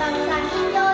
放下心忧